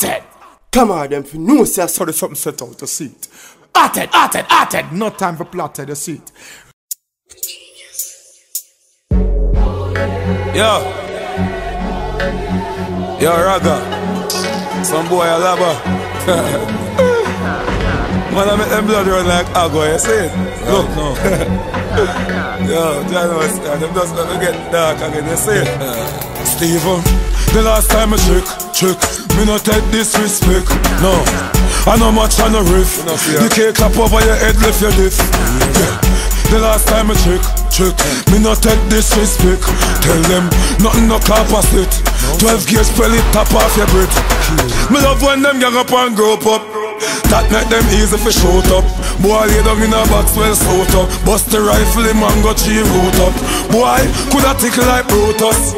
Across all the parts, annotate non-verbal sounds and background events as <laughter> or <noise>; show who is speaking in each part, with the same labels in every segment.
Speaker 1: Hearted. Come on, them for no say I saw the something set out to see it. Hearted, hearted, hearted. No time for plotted to see it.
Speaker 2: Yo. Yo, Raga. Some boy a lava. <laughs> Man, I make them blood run like agua, you see? Look, no. <laughs> Yo, John was, them just gonna get dark again, you see? Steven, um. The last time I check, check, me not take disrespect, no. I know much on the riff. The cake clap over your head, lift your diff. Yeah. The last time I check, check, me not take disrespect. Tell them nothing no capacity. 12 gears, spell it top off your breath. Me love when them young up and grow up. That make them easy for shoot up. Boy lay down in a box well soaked up. Bust the rifle him and go tree root up. Boy coulda tickle like Brutus.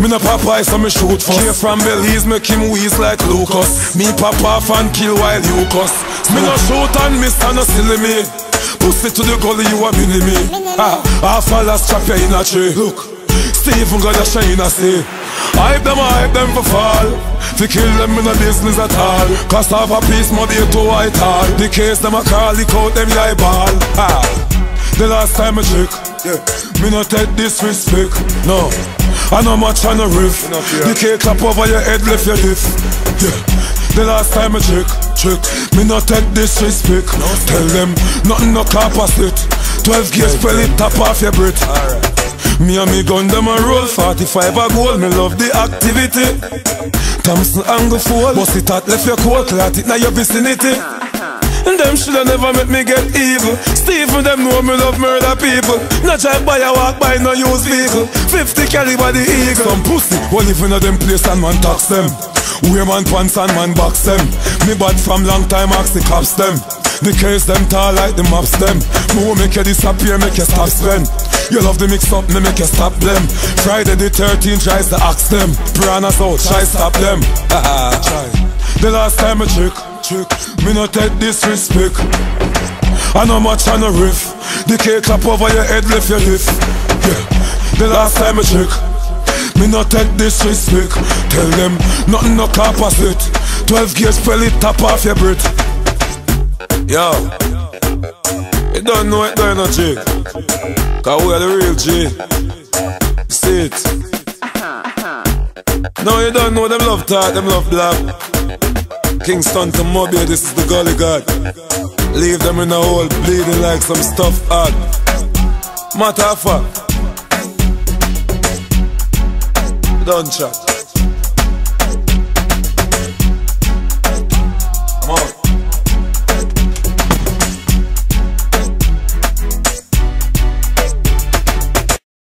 Speaker 2: Me no Popeye so me shoot for Came from Belize make him wheeze like Lucas. Me pop off and kill while you cuss. Me no shoot and miss and no silly me. Pussy to the gully you a mini me. Ah, half a last you in a tree. Look Stephen got a shine a say Hype them, hype them for fall. Fi kill them in a business at all. Cause have a piece money to white hall. The case them a call, the coat them eye ball ah. The last time I check yeah. Me no take disrespect No. I know much on the riff The cake clap over your head left your diff Yeah. The last time I check, check. Me no take disrespect. No, Tell them nothing no capacity 12 gears, spell it top off your breath. Alright me and me gun them a roll. 45 a goal, me love the activity. Thompson angle fold. Bust it out, left your cold Clot it now your vicinity them shoulda never make me get evil. Stephen them know me love murder people. No drive by a walk by no use vehicle. 50 caliber the eagle. Some pussy, well if in them place and man tax them. Wear man pants and man box them. Me bad from long time ask the cops them. The case them tall like the maps them. Will make you disappear, make you stop spend you love the mix up, me make you stop them. Friday the 13th tries to ask them. Piranhas out, try stop them. <laughs> The last time I check, check Me no take disrespect. I know much on the riff. The cake clap over your head, lift your lift. Yeah. The last time I check. Me no take disrespect. Tell them nothing no capacity 12 gears spell it top off your breath. Yo. You don't know it, don't know Jake Cause we are the real G. See it. Uh-huh, uh-huh. No, you don't know them love talk, them love black. Kingston to Mobile, this is the gully god. Leave them in a hole, bleeding like some stuff hard. Matter of fact. Don't chat.